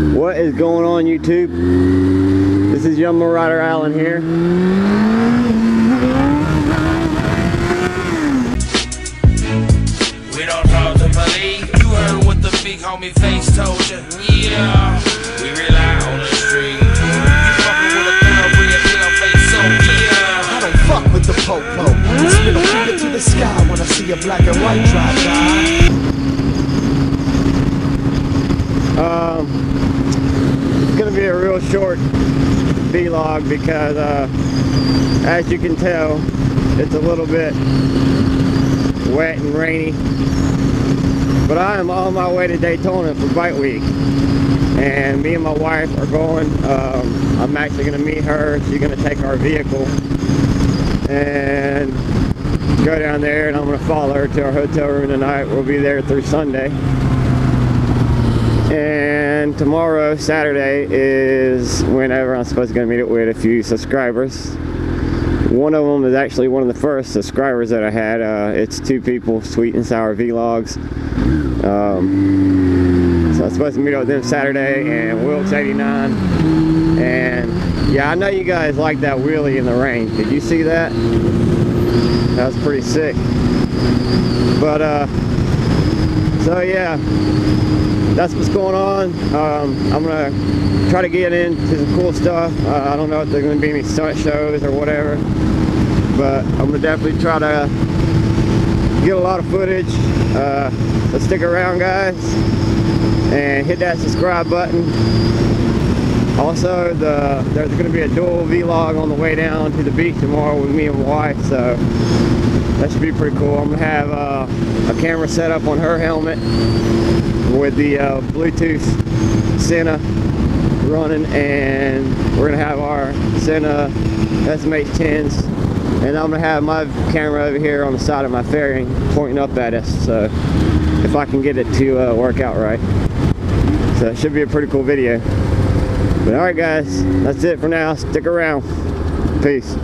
What is going on YouTube? This is Young Rider Allen here. We don't talk to police. You heard what the big homie face told you. Yeah, we rely on the street. You with a thoroughbred pale face, so yeah. I don't fuck with the popo. Just middle finger to the sky when I see a black and white drive by. Um, it's gonna be a real short vlog because, uh, as you can tell, it's a little bit wet and rainy. But I am on my way to Daytona for Bike Week, and me and my wife are going. Um, I'm actually gonna meet her. She's gonna take our vehicle and go down there, and I'm gonna follow her to our hotel room tonight. We'll be there through Sunday. And tomorrow, Saturday, is whenever I'm supposed to go meet up with a few subscribers. One of them is actually one of the first subscribers that I had. Uh, it's two people, Sweet and Sour Vlogs. Um, so I'm supposed to meet up with them Saturday and Wilkes 89. And yeah, I know you guys like that wheelie in the rain. Did you see that? That was pretty sick. But uh, so yeah, that's what's going on. Um, I'm gonna try to get into some cool stuff. Uh, I don't know if there's gonna be any stunt shows or whatever, but I'm gonna definitely try to get a lot of footage. Uh, so stick around, guys, and hit that subscribe button. Also, the, there's gonna be a dual vlog on the way down to the beach tomorrow with me and wife, so that should be pretty cool. I'm gonna have uh, a camera set up on her helmet with the uh, Bluetooth Sena running and we're gonna have our Sena SMH10s and I'm gonna have my camera over here on the side of my fairing pointing up at us so if I can get it to uh, work out right so it should be a pretty cool video but alright guys that's it for now. Stick around. Peace